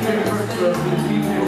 Happy birthday to the people.